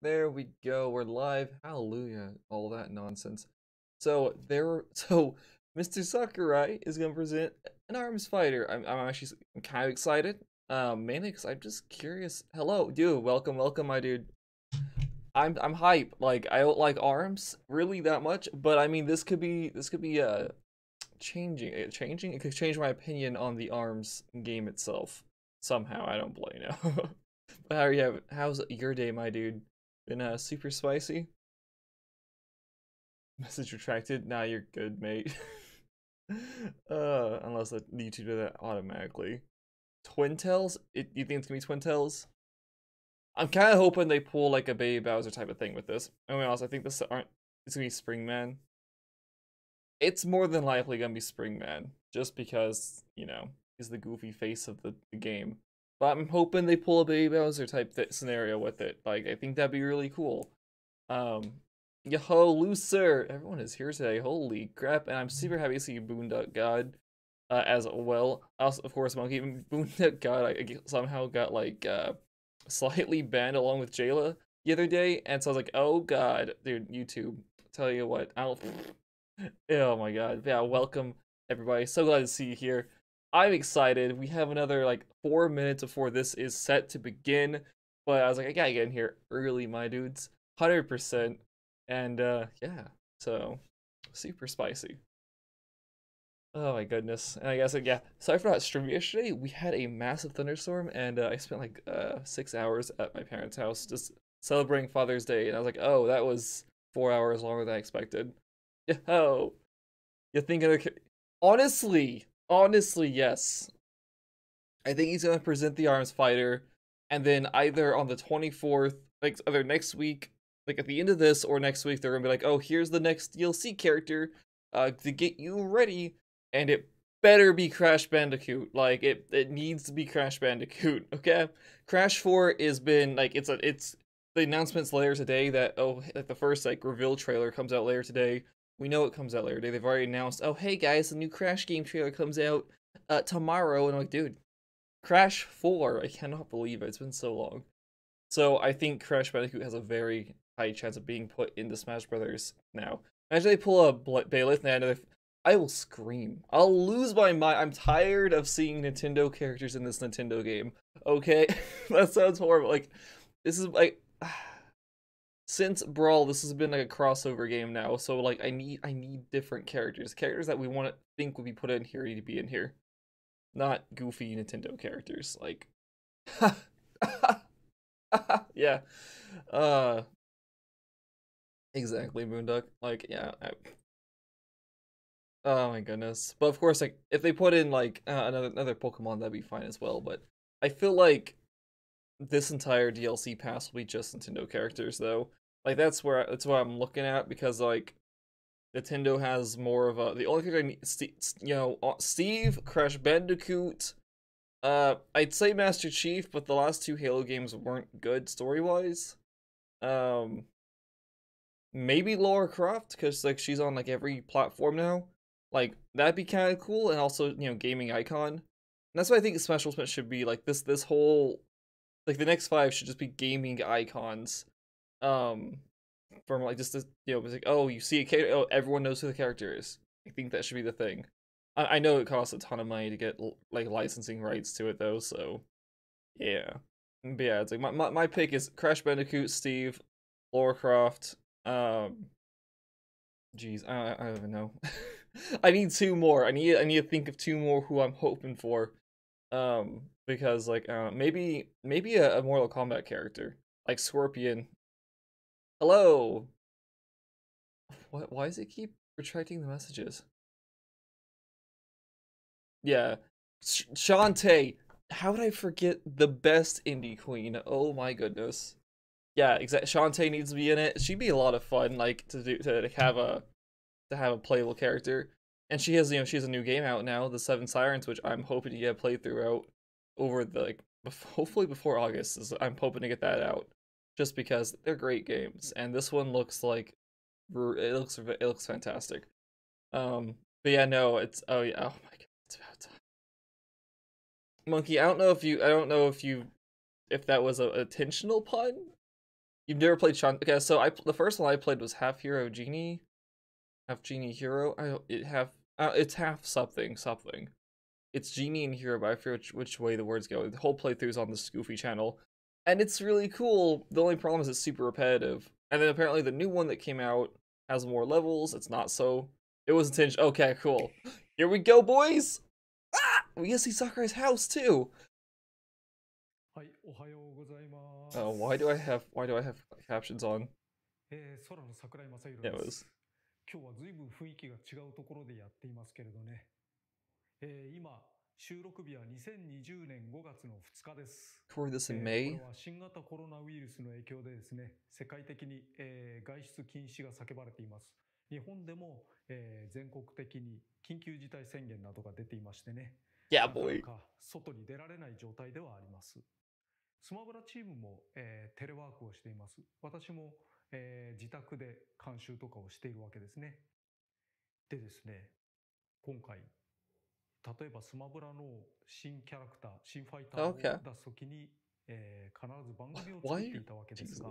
There we go. We're live. Hallelujah. All that nonsense. So there. So Mr. Sakurai is gonna present an arms fighter. I'm, I'm actually I'm kind of excited. Um, mainly because I'm just curious. Hello, dude. Welcome, welcome, my dude. I'm I'm hype. Like I don't like arms really that much, but I mean this could be this could be uh changing it changing. It could change my opinion on the arms game itself somehow. I don't blame you. but how are you? How's your day, my dude? Been uh super spicy? Message retracted. Nah, you're good, mate. uh, unless need to do that automatically. Twintelle? It, you think it's gonna be Twintelle? I'm kind of hoping they pull like a Baby Bowser type of thing with this. Mean, also, I think this aren't. It's gonna be Springman. It's more than likely gonna be Springman, just because you know he's the goofy face of the, the game. But I'm hoping they pull a Baby Bowser type th- scenario with it. Like, I think that'd be really cool. Um, yo, Looser! Everyone is here today. Holy crap! And I'm super happy to see Boondock God uh, as well. Also, of course, Monkey Boondock God. I, I somehow got like uh, slightly banned along with Jayla the other day, and so I was like, oh god, dude, YouTube. Tell you what, I'll. oh my god, yeah. Welcome everybody. So glad to see you here. I'm excited. We have another like four minutes before this is set to begin. But I was like, I gotta get in here early, my dudes. 100%. And uh yeah, so super spicy. Oh my goodness. And I guess, yeah, sorry for not streaming yesterday. We had a massive thunderstorm and uh, I spent like uh, six hours at my parents' house just celebrating Father's Day. And I was like, oh, that was four hours longer than I expected. Yo, you think of honestly, honestly, yes. I think he's gonna present the arms fighter, and then either on the 24th, like either next week, like at the end of this, or next week, they're gonna be like, oh, here's the next DLC character, uh, to get you ready, and it better be Crash Bandicoot. Like it, it needs to be Crash Bandicoot. Okay, Crash 4 has been like it's a it's the announcements later today that oh like the first like reveal trailer comes out later today. We know it comes out later today. They've already announced, oh hey guys, the new Crash game trailer comes out uh tomorrow, and I'm like, dude, Crash 4. I cannot believe it. It's been so long. So I think Crash Bandicoot has a very high chance of being put into Smash Brothers now. Imagine they pull a Byleth and. I will scream. I'll lose my mind. I'm tired of seeing Nintendo characters in this Nintendo game. Okay, that sounds horrible. Like this is like since Brawl, this has been like a crossover game now. So like I need I need different characters, characters that we want to think would be put in here need to be in here, not goofy Nintendo characters. Like, yeah, uh, exactly, Moonduck. Like, yeah. I... Oh my goodness. But of course, like if they put in like uh, another another Pokemon, that'd be fine as well. But I feel like this entire DLC pass will be just Nintendo characters, though. Like that's where that's what I'm looking at because like Nintendo has more of a the only thing I need, Steve, you know, Steve, Crash Bandicoot. Uh, I'd say Master Chief, but the last two Halo games weren't good story wise. Um, maybe Lara Croft because like she's on like every platform now. Like that'd be kind of cool, and also you know gaming icon. And that's why I think Special Split should be like this. This whole like the next five should just be gaming icons. Um, from like just this, you know, like oh you see a character, oh everyone knows who the character is. I think that should be the thing. I, I know it costs a ton of money to get like licensing rights to it though, so yeah. But yeah, it's like my, my, my pick is Crash Bandicoot, Steve, Lara um Jeez, I, I don't even know. I need two more. I need I need to think of two more who I'm hoping for. Um, because like maybe maybe a, a Mortal Kombat character like Scorpion. Hello. What? Why does it keep retracting the messages? Yeah, Sh- Shantae. How would I forget the best indie queen? Oh my goodness. Yeah, exactly. Shantae needs to be in it. She'd be a lot of fun, like to do to have a to have a playable character. And she has, you know, she has a new game out now, The Seven Sirens, which I'm hoping to get played throughout over the like, hopefully before August. I'm hoping to get that out, just because they're great games, and this one looks like it looks it looks fantastic. Um, but yeah, no, it's oh yeah, oh my god, it's about time. Monkey, I don't know if you, I don't know if you, if that was a intentional pun, You've never played Shan. Okay, so I the first one I played was half hero genie, half genie hero. I it have uh, it's half something something it's Genie and Hero, but I forget which, which way the words go. The whole playthrough is on the Goofy channel, and it's really cool. The only problem is it's super repetitive. And then apparently the new one that came out has more levels. It's not so. It was intentional. Okay, cool. Here we go, boys. Ah, we get to see Sakurai's house too. Oh, why do I have why do I have captions on? Eh, yeah, it was. えー、今、収録日は2020年5月の2日です。record this え in ー May. これは新型コロナウイルスの影響でですね、世界的に、えー外出禁止が叫ばれています。日本でも、えー全国的に緊急事態宣言などが出ていましてね。Yeah, boy. か外に出られない状態ではあります。スマブラチームも、えーテレワークをしています。私も、えー自宅で監修とかをしているわけですね。でですね、今回、例えばスマブラの新キャラクター、新ファイターを.出すときに、えー必ず番組を作?っていたわけですが.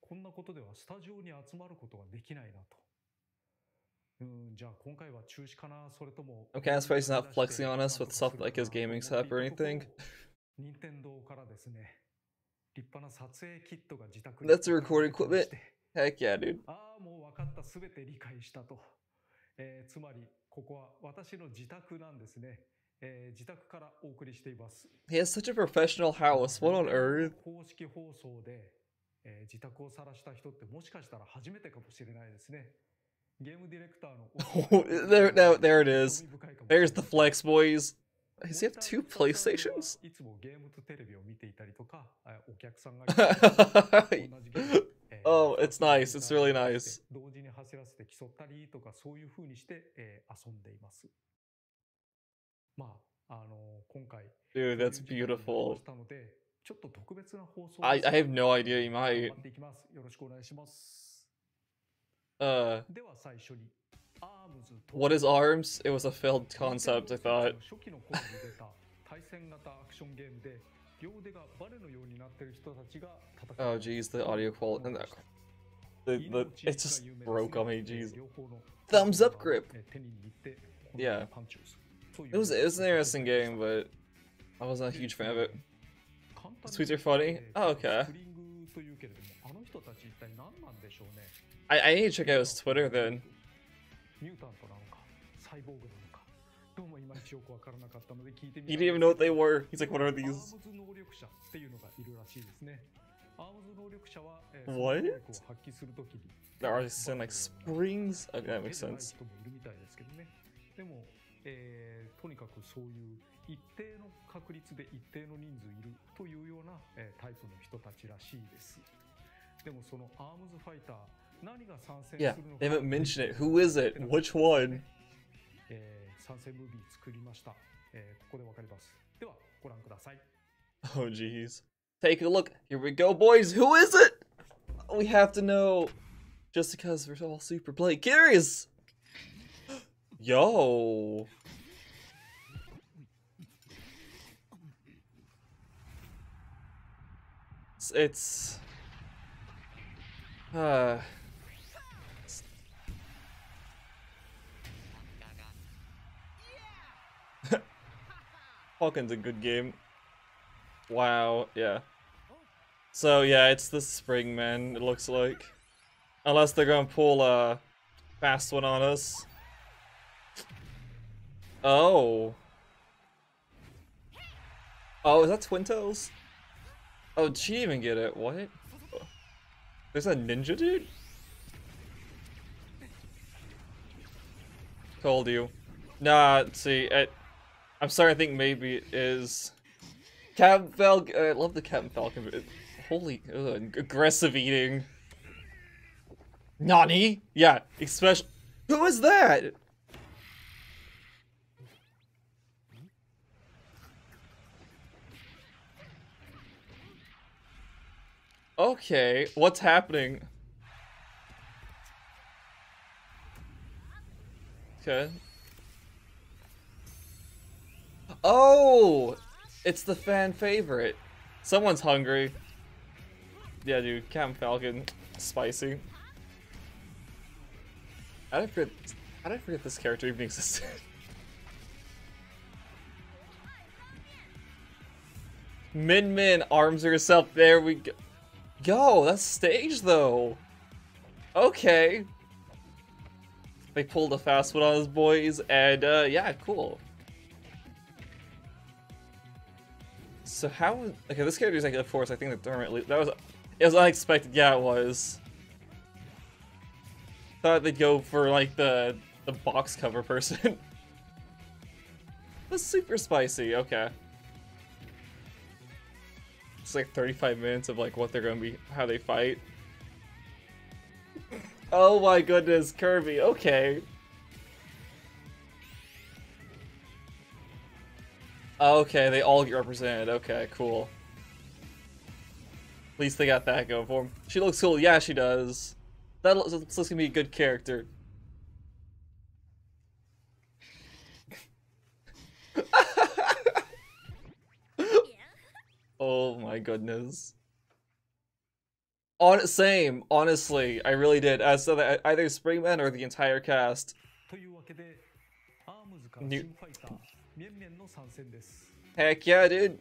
こんなことではスタジオに集まることができないなと。うん、じゃあ今回は中止かな、それとも。Okay, that's why he's not flexing on us with stuff like his gaming setup or anything. That's a recording equipment. Heck yeah, dude. ああ、もう分かった、すべて理解したと。えーつまり、ここは私の自宅なんですね。えー自宅からお送りしています。 He has such a professional house. What on earth? 公式放送で、えー自宅を晒した人ってもしかしたら初めてかもしれないですね。ゲームディレクターの Oh, there- now- there it is. There's the flex boys. Does he have two PlayStations? oh, it's nice. It's really nice. Dude, that's beautiful. I, I have no idea. You might. っていきます。よろしくお願いします。Uh, ARMS? It was a failed concept, I thought. Oh jeez, the audio quality. The, the, it just broke on me, jeez. Thumbs up grip! Yeah. It was, it was an interesting game, but I wasn't a huge fan of it. The tweets are funny? Oh, okay. I, I need to check out his Twitter then. どうもいまいちよくわからなかったので聞いてみ He た didn't even know what they were. He's like, what are アー these? ムズ能力者っていうのがいるらしいですね。アームズ能力者は、えー What? その能力を発揮するときに The artist in like springs? Okay, that 手 makes でない sense. 人もいるみたいですけどね。でも、えーとにかくそういう一定の確率で一定の人数いるというような、えータイプの人たちらしいです。でもそのアームズファイター、何が参戦 Yeah, するのか they haven't mentioned it. Who is it? Which one? えー参戦ムービー作りました。えーここでわかります。では、ご覧ください。 Oh, jeez. Take a look. Here we go, boys. Who is it? We have to know. Just because we're all super play curious. Yo. It's. it's uh. Falcon's a good game. Wow, yeah. So yeah, it's the spring man, it looks like. Unless they're gonna pull a fast one on us. Oh. Oh, is that Twintelle? Oh, she didn't even get it. What? There's a ninja dude? Told you. Nah, see, I, I'm starting to think maybe it is. Captain Falcon. Uh, I love the Captain Falcon. Holy ugh, aggressive eating. Nani? Yeah, especially. Who is that? Okay, what's happening? Okay. Oh, it's the fan favorite. Someone's hungry. Yeah, dude, Cam Falcon, spicy. How did I forget? How did I forget this character even existed? Min Min arms herself. There we go. Yo, that's staged though. Okay. They pulled a fast one on his boys, and uh, yeah, cool. So how? Okay, this character is like a force. I think the tournament. That was. It was unexpected. Yeah, it was. Thought they'd go for like the the box cover person. That's super spicy. Okay. It's like 35 minutes of like what they're gonna be, how they fight. oh my goodness, Kirby. Okay. Oh, okay, they all get represented. Okay, cool. At least they got that going for them. She looks cool. Yeah, she does. That looks, looks like gonna be a good character. oh my goodness. On same, honestly, I really did. As so that either Springman or the entire cast. と Heck yeah, dude.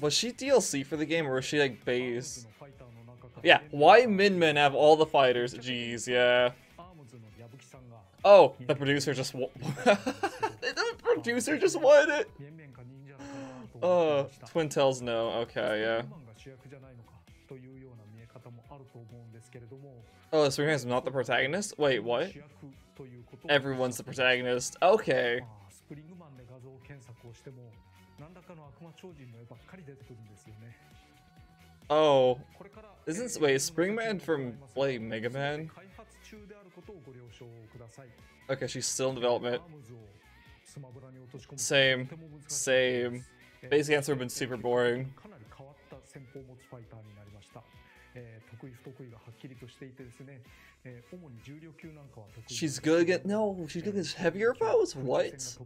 Was she DLC for the game or was she like base? Yeah, why Min Min have all the fighters? Jeez, yeah. Oh, the producer just wa The producer just won it! Oh, Twintelle no. Okay, yeah. Oh, so Spring is not the protagonist? Wait, what? Everyone's the protagonist. Okay. Oh. Isn't wait, Springman from Play Mega Man? Okay, she's still in development. Same. Same. Basic answer would have been super boring. She's good at no, she's good at heavier bows. What?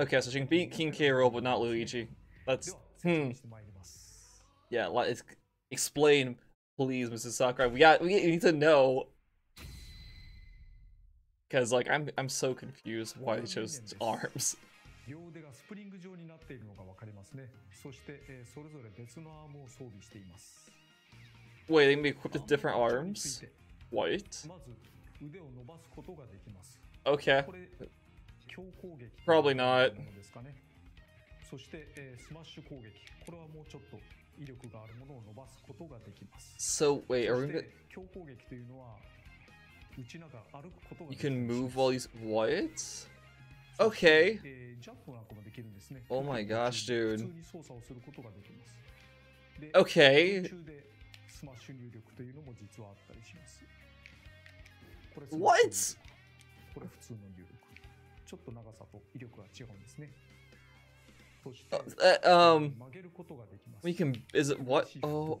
Okay, so she can beat King K. Rool, but not Luigi. That's hmm. Yeah, let's explain, please, Mrs. Sakurai. We got we need to know because like I'm I'm so confused why they chose arms. 両腕がスプリング状になっているのがわかりますね。そして、えー、それぞれ別のアームを装備しています。Wait, they can be equipped with different arms? What? Okay. Probably not. So, wait, are we gonna... You can move while you... What? Okay. Oh my gosh, dude. Okay. スマッシュ入力というのも実はあったりしますこれ What? これ普通の入力ちょっと長さと威力が違うんですねそして Uh, uh, um, 曲げることができます we can. Is it what? Oh,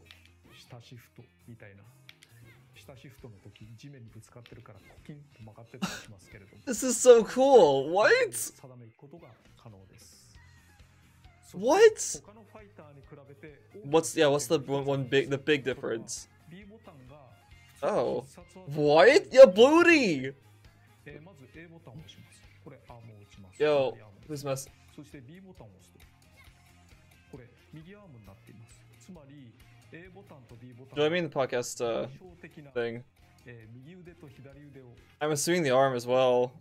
下シフトみたいな下シフトの時地面にぶつかってるからコキンと曲がってたりしますけれども this is so cool. What? 定めることが What? What's yeah? What's the one, one big the big difference? Oh, what? Your booty. Yo, who's mess? Do I mean the podcast uh, thing? I'm assuming the arm as well.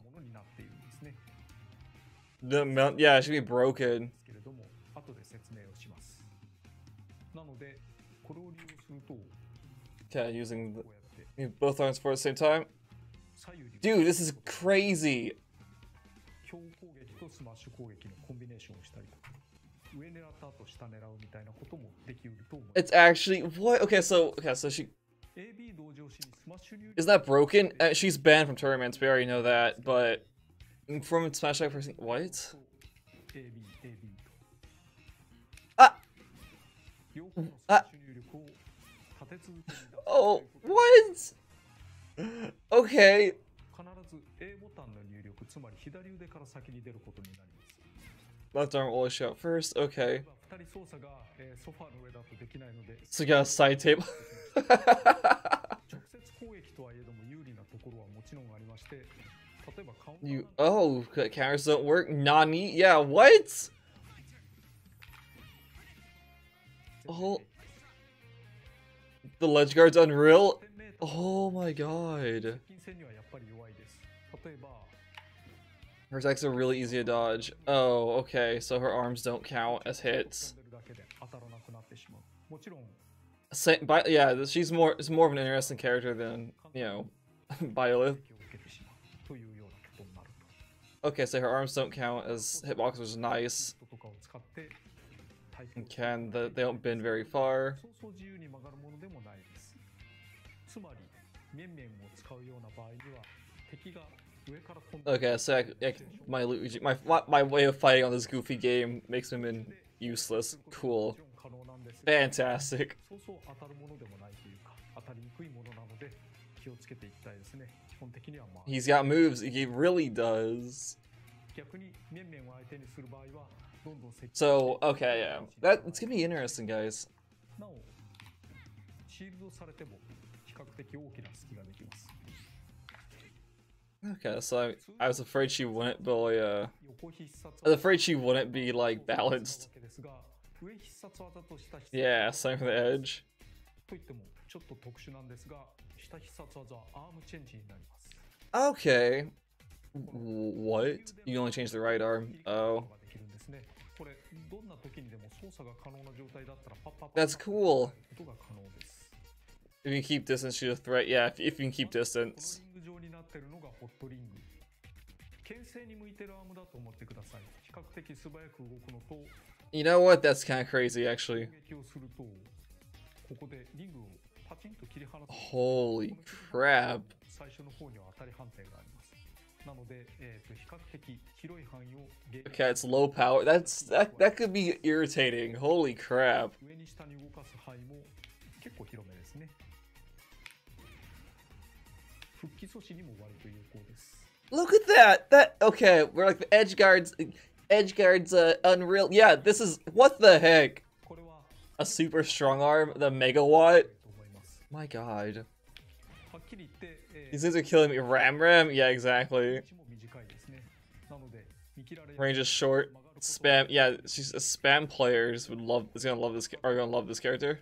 The mount, yeah, it should be broken. すけれども後で説明をしますなのでこれを利用するとこ Okay, using the, うやって both arms for at the same time. 左右に Dude, this is crazy. 強攻撃とスマッシュ攻撃のコンビネーションをしたりとか上狙った後下狙うみたいなこともできうると思います It's actually what? Okay, so okay, so she AB 同時押しにスマッシュ入力 is that broken? Uh, she's banned from tournaments. We already know that, but from Smash Up, what? Ah. Oh, what? Okay. Left arm always shot first, okay. So you got a side table. you, oh, counters don't work? Nani? Yeah, what? Oh. The ledge guard's unreal? Oh my god. Her attacks are really easy to dodge. Oh, okay, so her arms don't count as hits. Sa Bi yeah, she's more it's more of an interesting character than, you know, Byleth. Okay, so her arms don't count as hitboxes, which is nice can the they don't bend very far. そうそう自由に曲がるものでもないですつまり面々を使うような場合には敵が上から飛んで Okay, so I, I, my Luigi, my my my way of fighting on this goofy game makes him in useless. も Cool, ちろん可能なんですが fantastic. そうそう当たるものでもないというか当たりにくいものなので気をつけていきたいですね基本的にはまあ He's got moves. He really does. 逆に面々を相手にする場合はどんどん接近 So, okay, yeah. That, it's gonna be interesting, guys. Okay, so I, I, was afraid she wouldn't be, uh, I was afraid she wouldn't be, like, balanced. Yeah, same for the edge. Okay. What? You only change the right arm. Oh. とができるんですねこれどんな時にでも操作が可能な状態だったらパッパッパ That's cool. ことが可能です if you keep distance, shoot a threat. Yeah, if, if you can keep ホッ distance. トリング状になってるのがホットリング牽制に向いてるアームだと思ってください比較的素早く動くのと You know what? That's kind of crazy, actually. 攻撃をするとここでリングをパチンと切り離す Holy crap. 最初の方には当たり判定があります Okay, it's low power. That's that that could be irritating. Holy crap. Look at that! That okay, we're like the edge guards edge guards uh, unreal. Yeah, this is what the heck? A super strong arm, the megawatt? My god. These things are killing me. Ram Ram? Yeah, exactly. Range is short. Spam. Yeah, she's a spam player. players would love. Is gonna love this. Are gonna love this character.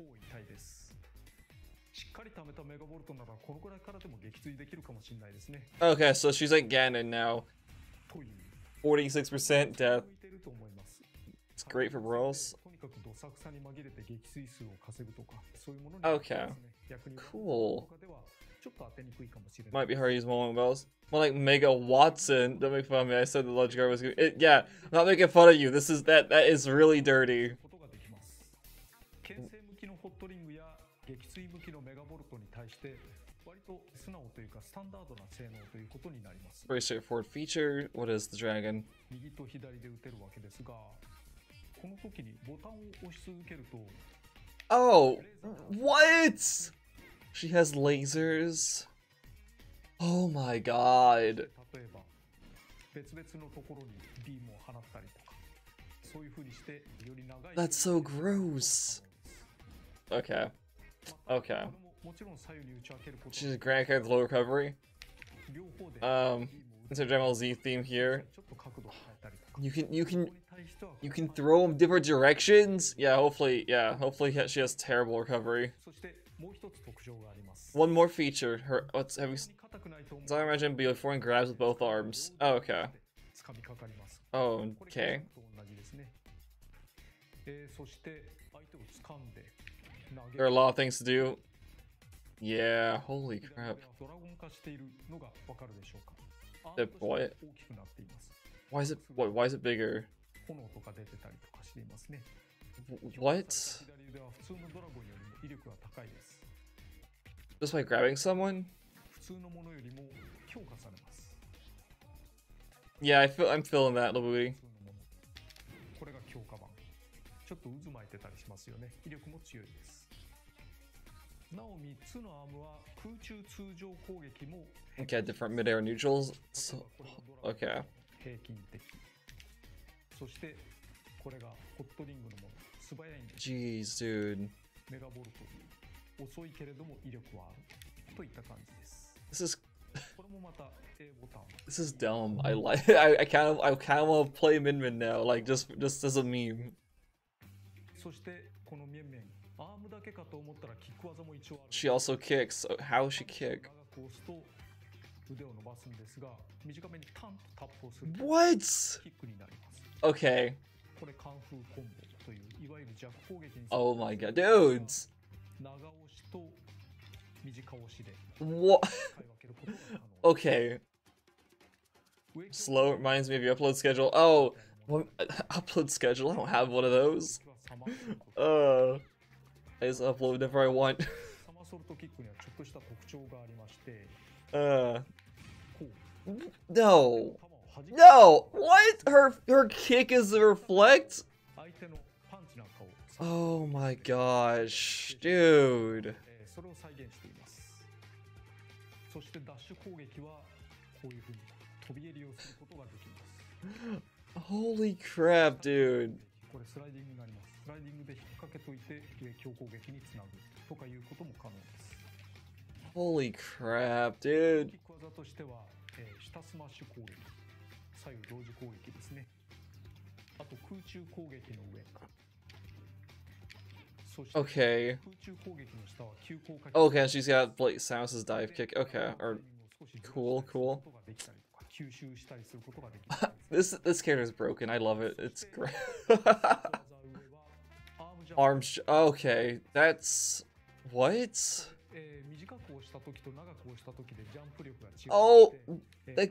Okay, so she's like Ganon now. 46% death. It's great for rolls. Okay. Cool. Might be hard to use Mulling Bells. More like Mega Watson. Don't make fun of me. I said the ledge guard was good. It, yeah, I'm not making fun of you. This is that. That is really dirty. Very straightforward feature. What is the dragon? Oh, what? She has lasers. Oh my god. 例えば別々のところにビームを放ったりとかそういう風にしてより長い That's so gross. Okay. また Okay. これももちろん左右に打ち分けること She's a Grand Card's low recovery. 両方で Um, ビームを打つ It's a general Z theme here. ちょっと角度を変えたりとか You can you こ can こに対しては you can throw them different directions. Yeah, hopefully, yeah, hopefully she has terrible recovery. そして One more feature. Her, what's have we? As I imagine, before he grabs with both arms. Oh, okay. Oh, okay. There are a lot of things to do. Yeah, holy crap. The boy. Why is it? Why is it bigger? 炎とか出てたりとかしていますね。 W- What? 左腕は普通のドラゴンよりも威力が高いです。 Just by grabbing someone? 普通のものよりも強化されます。 Yeah, I feel I'm feeling that, Labooty. 普通のものこれが強化版ちょっと渦巻いてたりしますよね威力も強いですなお3つのアームは空中通常攻撃も Okay, different midair neutrals. 例え So, ばこれがドラゴン okay. 平均的そして これがホットリングのもの素早いんです Jeez, dude. This is this is dumb. I like. I, I kind of. I kind of want to play Min Min now. Like just, just as a meme. She also kicks. How she kick? What? Okay. Oh my god, dudes! What? okay. Slow reminds me of your upload schedule. Oh, what, upload schedule? I don't have one of those. Uh, I just upload whenever I want. uh, no. no. What? Her her kick is the reflect. 相手のパンチなんかを、 Oh my gosh, dude. えーそれを再現しています。そしてダッシュ攻撃はこういうふうに飛び襟をすることができます。 Holy crap, dude. これスライディングになります。スライディングで引っ掛けといて上強攻撃につなぐとかいうことも可能です。 Holy crap, キ dude. ック技としては、えー下スマッシュ攻撃、 左右同時攻撃ですね。あと空中攻撃の上。そして、 Okay. 空中攻撃の下は急降下 Okay, she's got Blake Samus's dive kick. Okay, or cool, cool. 吸収したりすることができます。 this this character is broken. I love it. It's great. アーム Arms. ジャンプ Okay, that's what? Oh, they,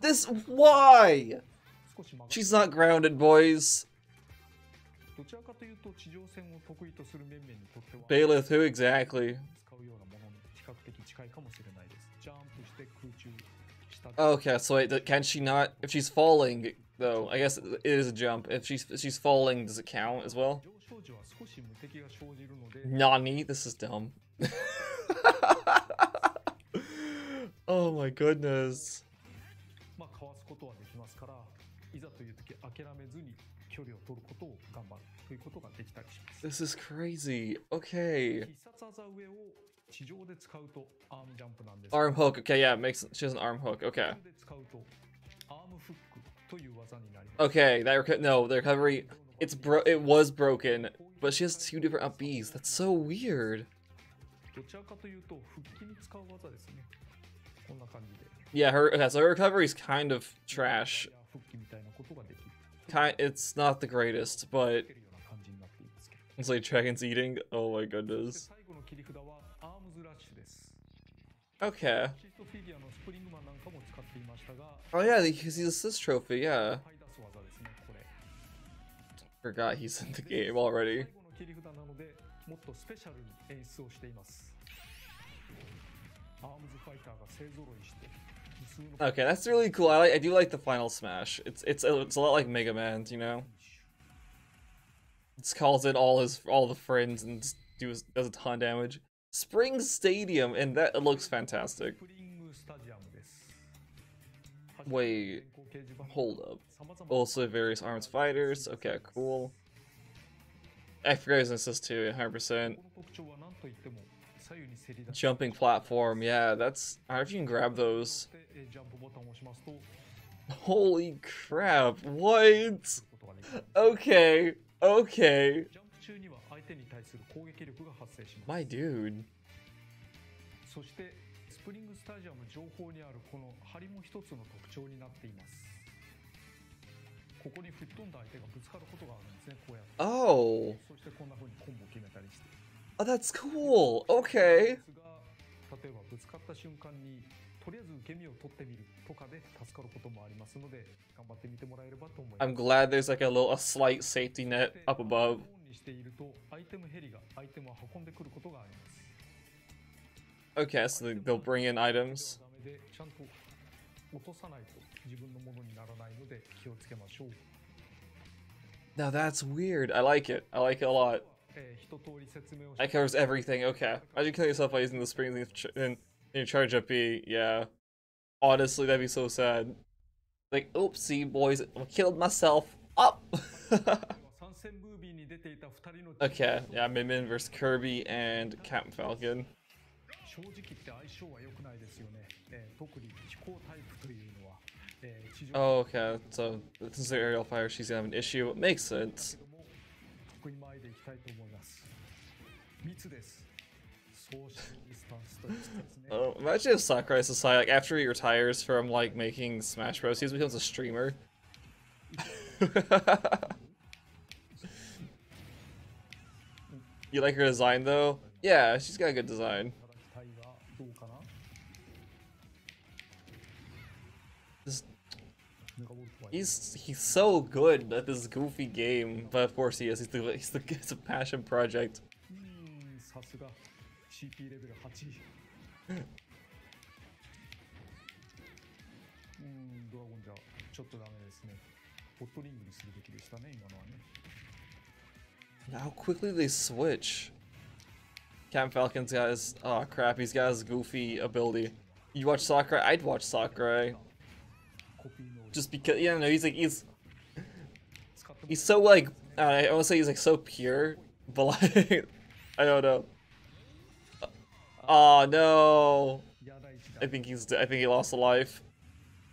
this, why? She's not grounded, boys. Byleth, who exactly? Okay, so wait, can she not? If she's falling, though, I guess it is a jump. If she's if she's falling, does it count as well? Nani, this is dumb. oh my goodness. This is crazy. Okay. Arm hook. Okay, yeah, makes she has an arm hook. Okay. Okay, that no, the recovery it's bro. It was broken, but she has two different upbees. That's so weird. Yeah, her yeah, so her recovery's kind of trash. Kind, it's not the greatest, but it's like dragons eating. Oh my goodness. Okay. Oh yeah, because he's a assist trophy. Yeah. forgot he's in the game already. 最後の切り札なので、もっとスペシャルに演出をしています。アームズファイターが勢ぞろいして、無数の Okay, that's really cool. I like, I do like the final smash. It's it's a, it's a lot like Mega Man, you know. It calls in all his all the friends and just does does a ton of damage. Spring Stadium, and that it looks fantastic. スプリングスタジアムです。 Wait, 電光掲示板 Hold up. Also various arms fighters. Okay, cool. I forgot this is too, 100%. Jumping platform, yeah, that's... I don't know if you can grab those. Holy crap, what? Okay, okay. My dude. そしてスプリングスタジアム上方にあるこの梁も一つの特徴になっていますここに吹っ飛んだ相手がぶつかることがあるんですねこうやって Oh. そしてこんな風にコンボを決めたりして Oh, that's cool. Okay. ですが例えばぶつかった瞬間にとりあえず受け身を取ってみるとかで助かることもありますので頑張ってみてもらえればと思います I'm glad there's like a little, a slight safety net up above. オンにしているとアイテムヘリがアイテムを運んでくることがあります Okay, so they'll bring in items. Now that's weird. I like it. I like it a lot. That covers everything. Okay. Imagine killing yourself by using the springs and your charge up B. Yeah. Honestly, that'd be so sad. Like, oopsie, boys, I killed myself. Up! okay, yeah, Min Min versus Kirby and Captain Falcon. 正直って相性は良くないですよね。えー、特に飛行タイプというのは。えー、地上 oh, okay. So, since the aerial fire, she's gonna have an issue. It makes sense. 国前でいきたいと思います。密です。oh, imagine if Sakurai Sasai, like, after he retires from, like, making Smash Bros, he becomes a streamer. you like her design, though? Yeah, she's got a good design. ただ期待がどうかな This, メガボルトはいい he's he's so good at this goofy game, but of course he is. He's the he's the it's a passion project. うーん、さすが CP レベル8。うーん、ドラゴンじゃちょっとダメですね。ホットリングにするべきでしたね、今のはね。 How quickly they switch. Cam Falcon's guys. oh crap, he's got his goofy ability. You watch soccer? I'd watch Sakurai. Eh? Just because yeah, no, he's like he's he's so like uh, I don't want to say he's like so pure, but like I don't know. Oh no. I think he's I think he lost a life.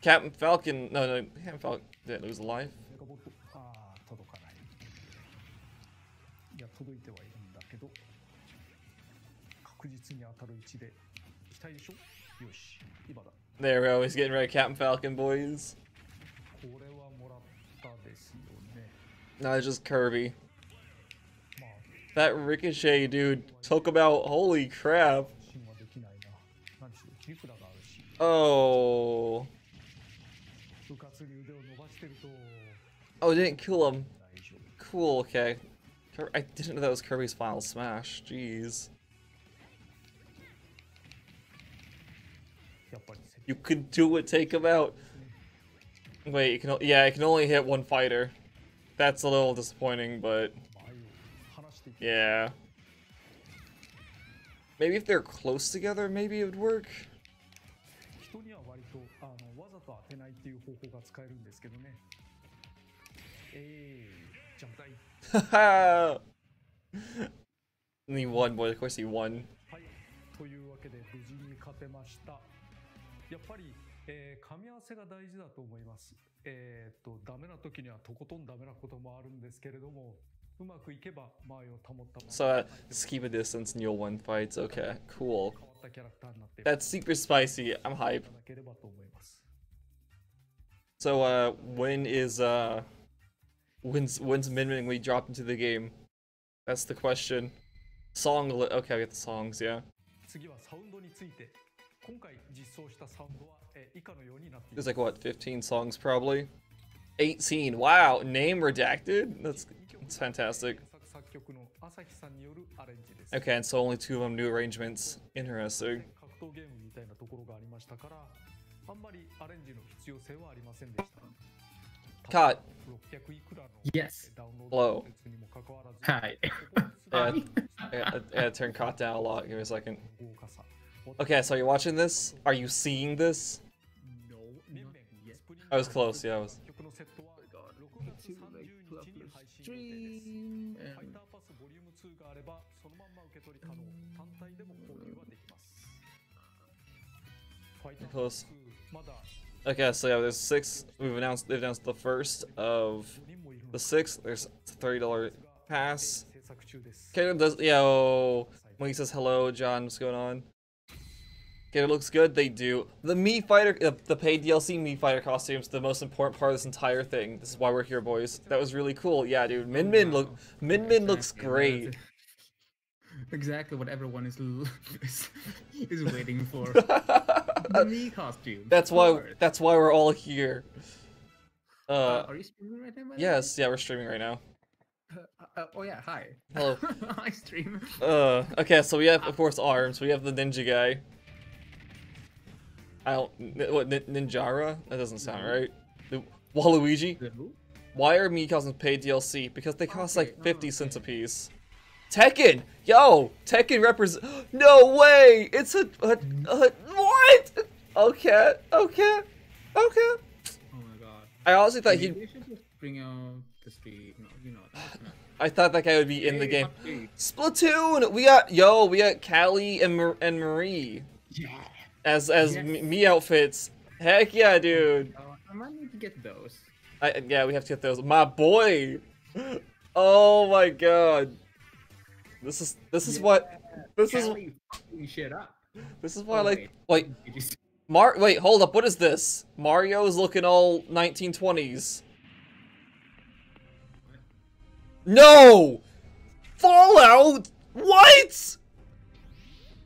Captain Falcon no no Captain Falcon didn't lose a life. There we go, he's getting ready, Captain Falcon, boys. No, it's just Kirby. That Ricochet dude took about, holy crap. Oh. Oh, didn't kill him. Cool, okay. I didn't know that was Kirby's final smash, jeez. You could do it, take him out. Wait, you can o- yeah, I can only hit one fighter. That's a little disappointing, but 場合を話していく yeah. Maybe if they're close together, maybe it would work. 人には割とあのわざと当てないっていう方法が使えるんですけどね。えー、ジャンプ台。 and he won, boy. Of course he won. はい。というわけで無事に勝てました。 やっぱり、えー噛み合わせが大事だと思います。えーっと、ダメな時にはとことんダメなこともあるんですけれども、うまくいけば間合いを保った So uh, just keep a distance and you'll win fights. Okay, cool. That's super spicy. I'm た hype. So uh, when is uh, when's when's Min Min we drop into the game? That's the question. Song okay, I get the songs. Yeah. 次はサウンドについて。There's like what, 15 songs probably? 18. Wow, name redacted? That's, that's fantastic. Okay, and so only two of them new arrangements. Interesting. Cut. Yes. Hello. Hi. yeah, yeah, turn Kat down a lot. Give me a second. Okay, so you're watching this? Are you seeing this? No, I was close, yeah, I was. Close. Okay, so yeah, there's six. We've announced they've announced the first of the six. There's thirty dollar pass. Okay. does. Yo, Mike says hello. John, what's going on? Kato looks good. They do. The Me Fighter, uh, the paid DLC Me Fighter costumes, the most important part of this entire thing. This is why we're here, boys. That was really cool. Yeah, dude. Min Min look. Min Min looks great. Exactly what everyone is is, is waiting for. the me costume. That's why. That's why we're all here. Uh, Uh, are you streaming right now? yes. Yeah, we're streaming right now. Uh, uh, oh yeah. Hi. Hello. I stream. Uh, okay, so we have, of course, arms. We have the ninja guy. I don't. What, Ninjara? That doesn't sound right. The- Waluigi? Why are me costumes paid DLC? Because they cost like 50 oh, cents a piece. Tekken! Yo! Tekken represent. No way! It's a, a, a. What? Okay, okay, okay. Oh my god. I honestly thought Maybe he'd. they should just bring out the stream. No, I thought that guy would be in the game. Splatoon. We got yo. We got Callie and Mar- and Marie Yeah. As as Yes. me, outfits. Heck yeah, dude. Oh, I might need to get those. I, yeah, we have to get those. My boy. Oh my god. This is this is what this is Kelly fucking shit up. this is why I Oh, like wait. wait Did you see- Mar wait hold up what is this Mario is looking all 1920s No Fallout what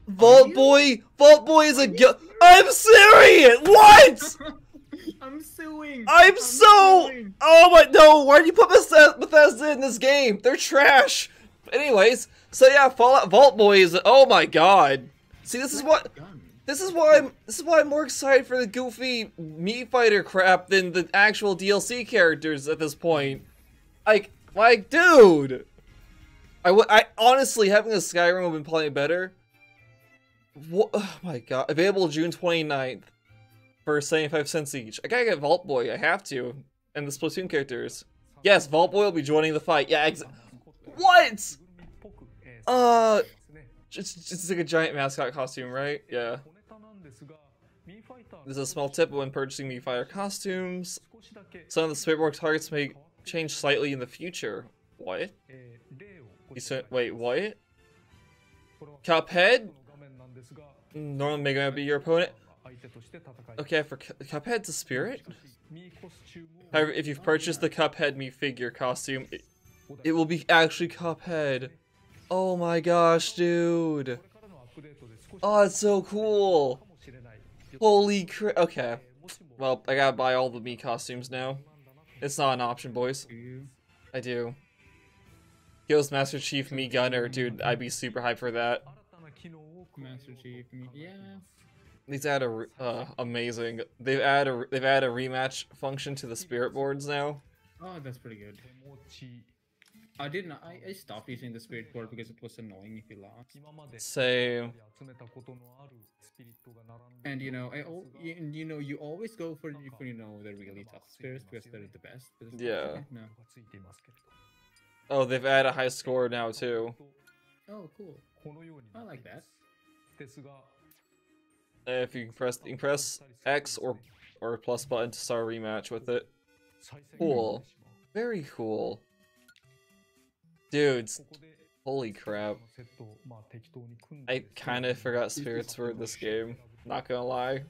Vault Boy Vault Boy is a go- I'm serious what I'm suing. I'm so. suing. Oh my no! Why did you put Bethesda, Bethesda in this game? They're trash. Anyways, so yeah, Fallout Vault Boy is. Oh my god! See, this is what. This is why I'm. This is why I'm more excited for the goofy Mii Fighter crap than the actual DLC characters at this point. Like, like, dude. I. I honestly having a Skyrim would have been playing better. What? Oh my god! Available June 29th for 75 cents each. I gotta get Vault Boy. I have to. And the Splatoon characters. Yes, Vault Boy will be joining the fight. Yeah, What? Uh, Just, just like a giant mascot costume, right? Yeah. There's a small tip when purchasing Mii Fighter costumes. Some of the Spiritboard targets may change slightly in the future. What? You said, wait, what? Cuphead? Normally Mega Man be your opponent. Okay, for Cu- Cuphead's a spirit? However, if you've purchased the Cuphead Mii Fighter costume, it, it will be actually Cuphead. Oh my gosh, dude. Oh, it's so cool. Holy crap. Okay. Well, I gotta buy all the Mii costumes now. It's not an option, boys. I do. Ghost Master Chief Mii Gunner, dude, I'd be super hyped for that. Master Chief. me- Yeah. These add a uh, amazing. They've added a they've added a rematch function to the spirit boards now. Oh, that's pretty good. I didn't. I, I stopped using the spirit board because it was annoying if you lost. Same. And you know, I al- you, and you know, you always go for for you know the really tough spirits because they're the best. but Yeah. No. Oh, they've added a high score now too. Oh, cool. I like that. If you can press you can press X or or plus button to start a rematch with it. Cool. Very cool. Dudes, holy crap. I kind of forgot spirits were this game. Not gonna lie.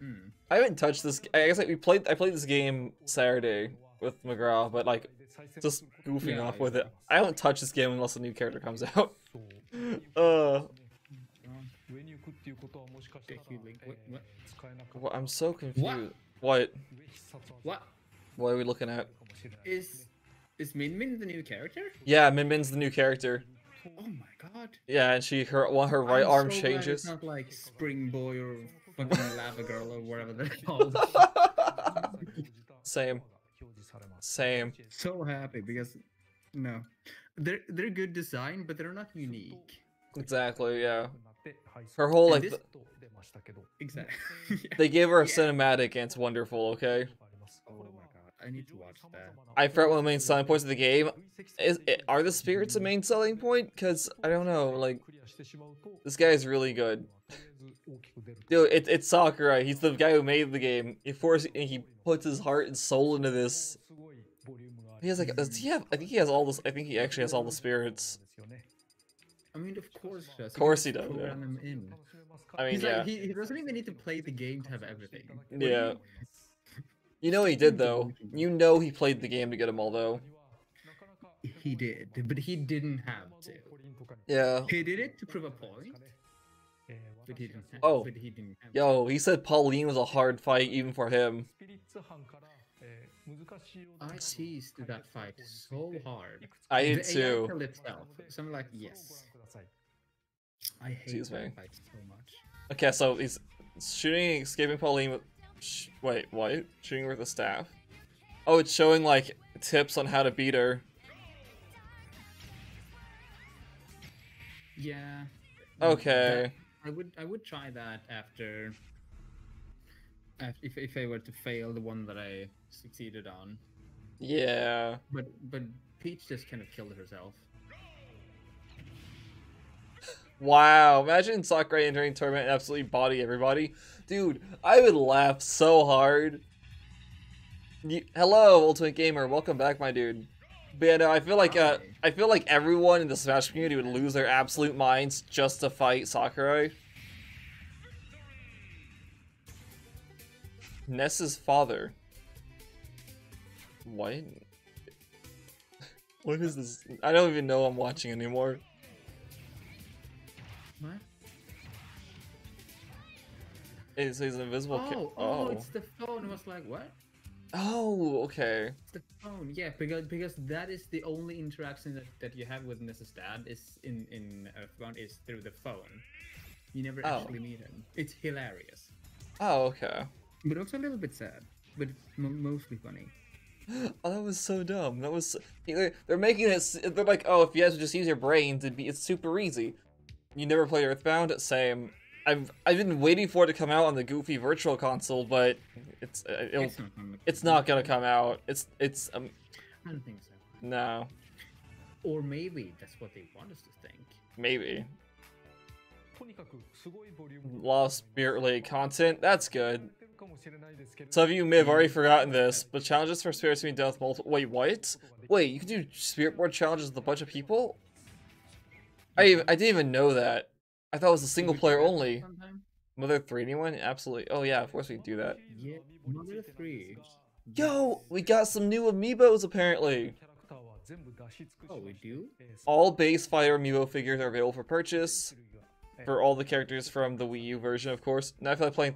Hmm. I haven't touched this. I guess like we played. I played this game Saturday with McGraw, but like just goofing Yeah, off with it. I don't touch this game unless a new character comes out. Uh, wha- I'm so confused. What? What What are we looking at? is is Min Min the new character? Yeah, Min Min's the new character. Oh my god! Yeah, and she her one her right I'm arm so glad changes. It's not like Spring Boy or fucking Lava Girl or whatever they're called. Same. Same. so happy because no, they're they're good design, but they're not unique. Exactly. Yeah. Her whole like And th- Exactly. they gave her a Yeah. cinematic and it's wonderful. Okay. Oh my god, I need to watch that. I forgot one of the main selling points of the game. Is i- are the spirits a main selling point? Cause I don't know. Like this guy is really good. Dude, it, it's Sakurai. He's the guy who made the game. He force he puts his heart and soul into this. He has like does he have? I think he has all this. I think he actually has all the spirits. I mean, of course he does. Of course he can does, Program them in. I mean, He's yeah. like, he, he doesn't even need to play the game to have everything. Yeah. you- You know he did though. You know he played the game to get them all though. He did, but he didn't have to. Yeah. He did it to prove a point, but he didn't. Have, Oh. but he didn't. Have Yo, he said Pauline was a hard fight even for him. I teased that fight so hard. I the did too. AI killed itself. So I'm like, yes. I hate Excuse that fight so much. Okay, so he's shooting, escaping Pauline with. Sh- wait, what? Shooting with a staff? Oh, it's showing like tips on how to beat her. Yeah. Okay. that- I would I would try that after. If if I were to fail the one that I succeeded on, Yeah. but but Peach just kind of killed herself. Wow, imagine Sakurai entering tournament and absolutely body everybody. Dude, I would laugh so hard. You, hello, Ultimate Gamer. Welcome back, my dude. But yeah, no, I feel like uh, I feel like everyone in the Smash community would lose their absolute minds just to fight Sakurai. Ness's father. What? What is this? I don't even know I'm watching anymore. It's, an invisible. ca- oh, oh, oh, it's the phone. It was like, what? Oh, okay. It's the phone. Yeah, because because that is the only interaction that, that you have with Ness's Dad is in in Earthbound is through the phone. You never Oh. actually meet him. It's hilarious, Oh, okay. but also a little bit sad, but mostly funny. Oh, that was so dumb. That was they're, they're making it. They're like, oh, if you guys would just use your brains, it'd be it's super easy. You never played Earthbound? Same. I've I've been waiting for it to come out on the Goofy Virtual Console, but it's uh, it's not, it's not gonna come out. It's it's um. I don't think so. No. Or maybe that's what they want us to think. Maybe. Lost spirit related content. That's good. Some of you may have already forgotten this, but challenges for spirits mean death multiple. Wait, what? Wait, you can do spirit board challenges with a bunch of people? I I didn't even know that. I thought it was a single player only. Sometime? Mother 3, anyone? Absolutely. Oh yeah, of course we do that. Yeah, Mother 3. Yo, we got some new amiibos apparently. Oh, we do? All base Fire amiibo figures are available for purchase. For all the characters from the Wii U version, of course. Now I feel like playing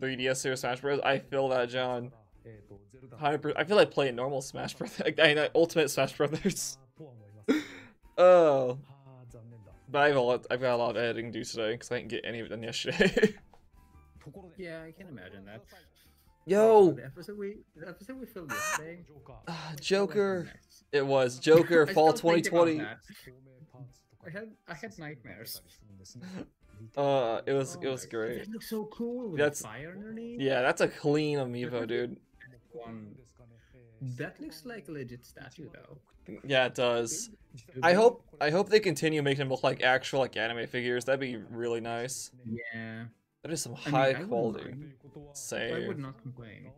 3DS here Smash Bros. I feel that, John. 100%. I feel like playing normal Smash Bros. I, I, Ultimate Smash Brothers. oh. But I've, a lot, I've got a lot of editing to do today because I didn't get any of it done yesterday. yeah, I can imagine that. Yo! Oh, the episode we, the episode we filmed yesterday. Ah, Joker. It was Joker Fall 2020. I had I had nightmares. Uh, it was oh, it was great. That looks so cool. That's fire underneath. Yeah, that's a clean amiibo, dude. One that looks like a legit statue, though. Yeah, it does. I hope I hope they continue making them look like actual like anime figures. That'd be really nice. Yeah. That is some high I mean, quality. Say. I would not complain.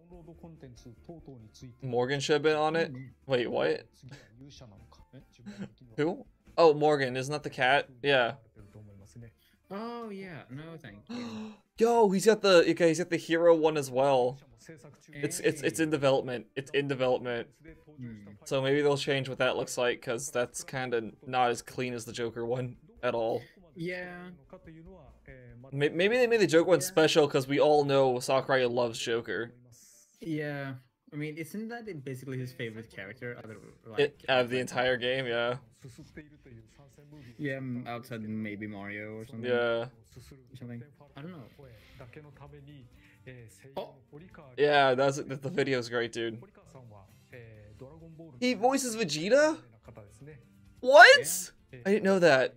Morgan should have been on it. Mm-hmm. Wait, what? Who? Oh, Morgan. Isn't that the cat? Yeah. Oh yeah. No, thank you. Yo, he's got the okay, he's got the hero one as well. It's it's it's in development. It's in development. Hmm. So maybe they'll change what that looks like because that's kind of not as clean as the Joker one at all. Yeah. Maybe they made the Joker one yeah. special because we all know Sakurai loves Joker. Yeah. I mean, isn't that basically his favorite character? Other like It, out of the entire game, yeah. yeah, mm, outside maybe Mario or something. Yeah. Something. I don't know. Oh. Yeah, that's the, the video's great, dude. He voices Vegeta? What? I didn't know that.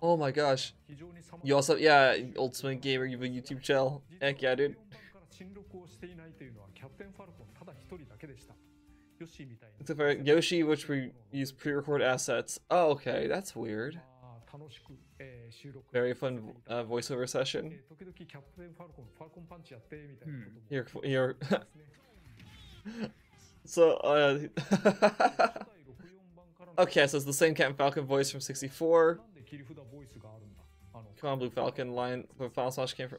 Oh my gosh. You also, yeah, Ultimate Gamer, you have a YouTube channel. Heck yeah, dude. 新録をしていないというのはキャプテンファルコンただ一人だけでした。Yoshi Yoshi, which we use pre-record assets. Oh, okay, that's weird. Very fun uh, voiceover session. You're, you're so, uh, okay, so it's the same Captain Falcon voice from 64. Come on, Blue Falcon, line, file slash camera.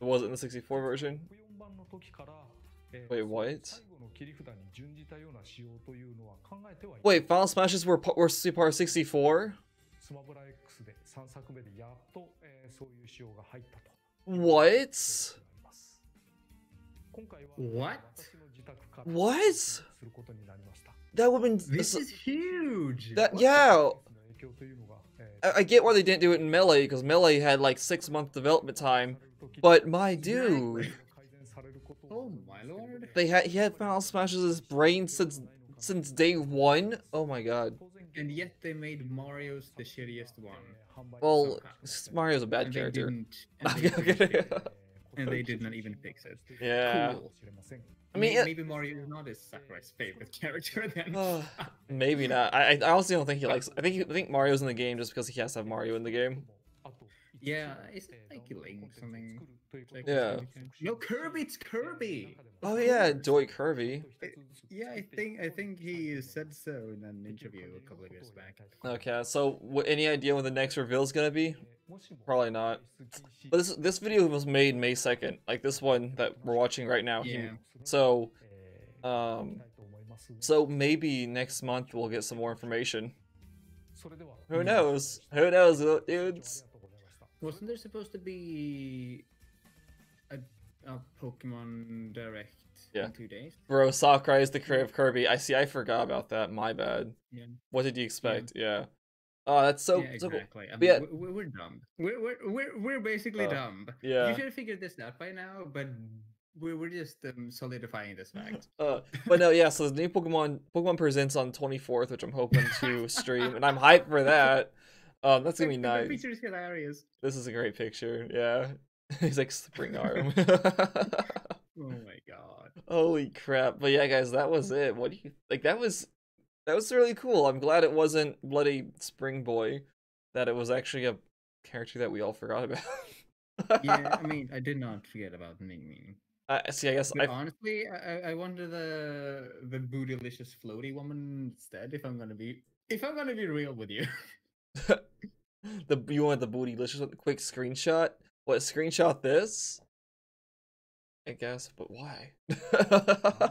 It wasn't the 64 version? Wait, what? Wait, Final Smashes were, were Super 64? What? What? What? That would have been. This is huge. That yeah. Uh, I, I get why they didn't do it in Melee, because Melee had like six month development time, but my dude. Oh my lord. They had he had Final smashes his brain since since day one. Oh my god. And yet they made Mario's the shittiest one. Well, Mario's a bad and character. didn't. and they didn't okay. ship it. and they did not even fix it. Yeah. Cool. I mean, May- it- maybe Mario is not his Sakurai's favorite character then. Uh, maybe not. I, I honestly don't think he likes. I think he, I think Mario's in the game just because he has to have Mario in the game. yeah, is it like Link something? Like Yeah. No, Kirby. It's Kirby. Oh yeah, Joy Kirby. Yeah, I think I think he said so in an interview a couple of years back. Okay, so what, any idea when the next reveal is gonna be? Probably not. But this this video was made May second, like this one that we're watching right now. Yeah. So, um, so maybe next month we'll get some more information. Who knows? Who knows, dudes? Wasn't there supposed to be a, a Pokemon Direct Yeah. in two days? Bro, Sakurai is the creator of Kirby. I see. I forgot about that. My bad. Yeah. What did you expect? Yeah. Oh, that's so. yeah, so cool. exactly. I mean, yeah. we're, we're dumb. We're, we're, we're, we're basically Uh, dumb. yeah. You should have figured this out by now, but we're, we're just um, solidifying this fact. Uh, but no, yeah. So the new Pokemon Pokemon presents on twenty fourth, which I'm hoping to stream, and I'm hyped for that. Um, that's gonna be The nice. picture is hilarious. This is a great picture. Yeah, he's like spring arm. Oh my god. Holy crap! But yeah, guys, that was it. What do you like? That was that was really cool. I'm glad it wasn't bloody Spring Boy. That it was actually a character that we all forgot about. Yeah, I mean, I did not forget about Ning Ning. I see. I guess I honestly, I, I- I wanted the the bootylicious floaty woman instead. If I'm gonna be, if I'm gonna be real with you, the you want the bootylicious quick screenshot. What screenshot this? I guess, but why?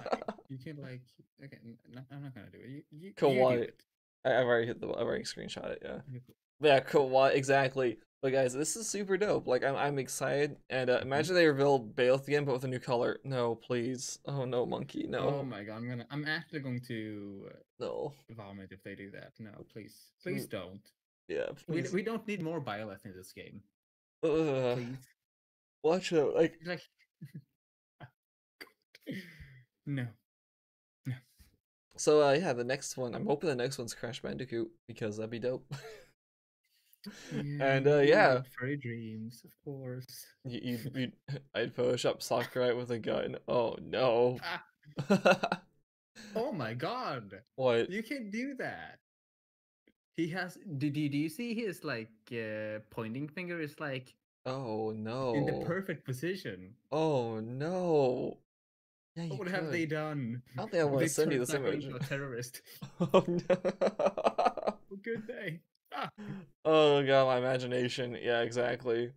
You can like, okay, I'm not gonna do it. You, you, Cool, you why? it. I, I've already hit the. I've already screenshot it. Yeah. Yeah. Why exactly? But guys, this is super dope. Like I'm, I'm excited. And uh, imagine they reveal Byleth again, but with a new color. No, please. Oh no, monkey. No. Oh my god, I'm gonna, I'm actually going to uh, no. vomit if they do that. No, please, please don't. Yeah, We, please. we don't need more Byleth in this game. Ugh. Please, Watch out. Like like, no. No. so. Uh, yeah, the next one. I'm hoping the next one's Crash Bandicoot because that'd be dope. And, uh, yeah. Furry dreams, of course. you, you, you, I'd Photoshop Sakurai with a gun. Oh no. Ah, oh my god, what? you can't do that. He has. Did you, do you see his like uh, pointing finger is like Oh no. in the perfect position? Oh no. Yeah, What have they done? I don't think I want to send you this image. a terrorist. Oh no. Good day. Ah. oh god, my imagination. Yeah, exactly.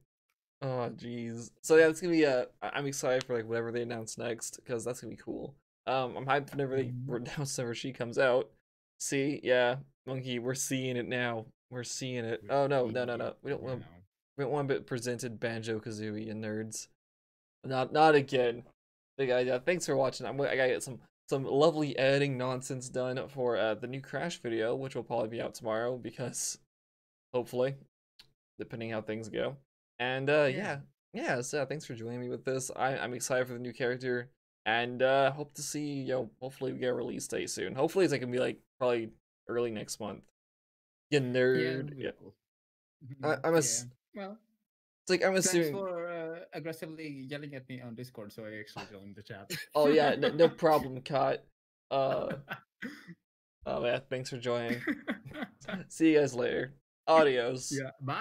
Oh jeez. So yeah, it's gonna be uh I- I'm excited for like whatever they announce next because that's gonna be cool. Um, I'm hyped whenever they Mhm. announce whenever she comes out. See, yeah, monkey, we're seeing it now. We're seeing it. Oh no, no, no, no. We don't want we don't want to be presented Banjo Kazooie and nerds. Not not again. Idea. Thanks for watching. I'm I gotta get some some lovely editing nonsense done for uh, the new Crash video, which will probably be out tomorrow because hopefully, depending how things go. And uh, yeah, Yeah. yeah. So thanks for joining me with this. I, I'm excited for the new character, and uh, hope to see you know. Hopefully, we get a release date soon. Hopefully, it's like gonna be like probably early next month. You nerd. Yeah. cool. I- Mhm, I'm ass- yeah. Well, It's like I'm thanks assuming. for uh, aggressively yelling at me on Discord, so I actually joined the chat. Oh yeah, no, no problem, Cut. Uh, oh yeah, thanks for joining. See you guys later. Adios. yeah. Bye.